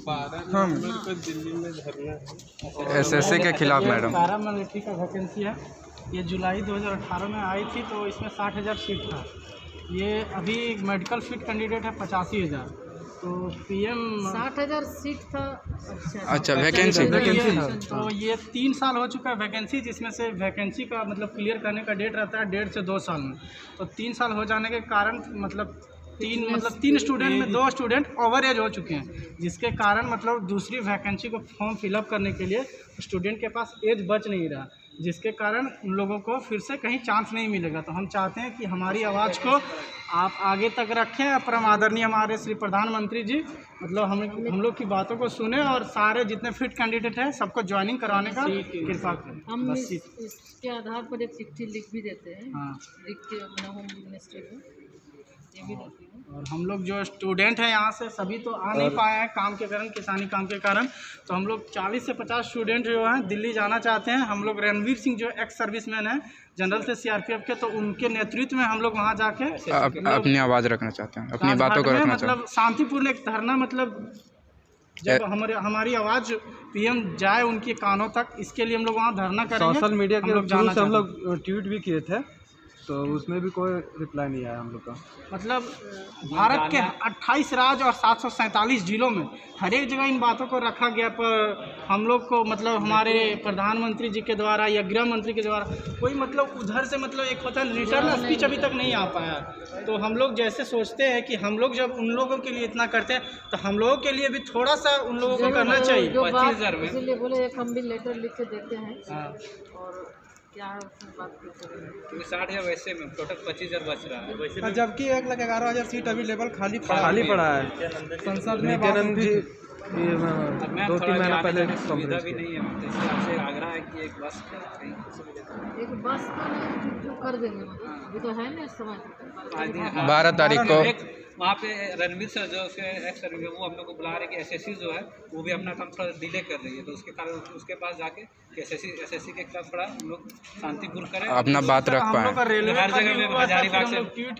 से हाँ। एसएससी के खिलाफ मैडम। पैरा मिलिट्री का वैकेंसी है। ये जुलाई 2018 में आई थी तो इसमें साठ हज़ार सीट था। ये अभी मेडिकल फिट कैंडिडेट है पचासी हज़ार। तो पीएम साठ हज़ार सीट था। अच्छा। अच्छा वैकेंसी। वैकेंसी। तो ये तीन साल हो चुका है वैकेंसी जिसमें से वैकेंसी का मतलब क्लियर करने का डेट रहता है डेढ़ से दो साल में। तो तीन साल हो जाने के कारण मतलब तीन मतलब तीन स्टूडेंट में दो स्टूडेंट ओवर एज हो चुके हैं जिसके कारण मतलब दूसरी वैकेंसी को फॉर्म फिलअप करने के लिए स्टूडेंट के पास एज बच नहीं रहा जिसके कारण उन लोगों को फिर से कहीं चांस नहीं मिलेगा। तो हम चाहते हैं कि हमारी आवाज़ को आप आगे तक रखें। परम आदरणीय हमारे श्री प्रधानमंत्री जी मतलब हम हम लोग की बातों को सुने और सारे जितने फिट कैंडिडेट हैं सबको ज्वाइनिंग कराने का कृपा करें। हम इस, इस- इसके आधार पर एक चिट्ठी लिख भी देते हैं। हाँ। लिख के अपना होम मिनिस्ट्री को। ये भी देते और हम लोग जो स्टूडेंट हैं यहाँ से सभी तो आ नहीं पाए हैं काम के कारण किसानी काम के कारण। तो हम लोग 40 से 50 स्टूडेंट जो हैं दिल्ली जाना चाहते हैं। हम लोग रणवीर सिंह जो एक्स सर्विसमैन हैं जनरल से सीआरपीएफ के तो उनके नेतृत्व में हम लोग वहाँ जाके अपनी आवाज़ रखना चाहते हैं अपनी बातों को रखना मतलब शांतिपूर्ण एक धरना मतलब जब हमारे हमारी आवाज़ पीएम जाए उनके कानों तक इसके लिए हम लोग वहाँ धरना करेंगे। सोशल मीडिया के लोग जाना से हम लोग ट्वीट भी किए थे। तो उसमें भी कोई रिप्लाई नहीं आया हम लोग का। मतलब भारत के 28 राज्य और सात सौ सैंतालीस जिलों में हर एक जगह इन बातों को रखा गया पर हम लोग को मतलब हमारे प्रधानमंत्री जी के द्वारा या गृह मंत्री के द्वारा कोई मतलब उधर से मतलब एक होता है रिटर्न स्पीच अभी तक नहीं आ पाया। तो हम लोग जैसे सोचते हैं कि हम लोग जब उन लोगों के लिए इतना करते हैं तो हम लोगों के लिए भी थोड़ा सा उन लोगों को करना जो- चाहिए जो बात इसीलिए बोले एक हम भी लेटर लिख के देते हैं। हाँ। और क्या है बात हैं? साठ हज़ार वैसे में टोटल पच्चीस हज़ार बच रहा है। वैसे हाँ, जबकि एक लाख ग्यारह हज़ार सीट अवेलेबल खाली खाली पड़ा है। संसद में जी ये, अब मैं दो तीन महीना पहले सुविधा भी नहीं है कि एक बस कहीं एक बस का नहीं, जो- जो कर देंगे अभी तो है ना इस समय आज दिन- हैं। बारह तारीख को। एक वहाँ पे रणवीर सर जो उसके एक्स सर्विस वो हम लोग को बुला रहे कि एसएससी जो है वो भी अपना काम थोड़ा डिले कर रही है। तो उसके कारण उसके पास जाके एसएससी एसएससी के खिलाफ थोड़ा हम लोग शांतिपूर्ण करें। अपना बात रख पाएँ। हर जगह में हजारीबाग से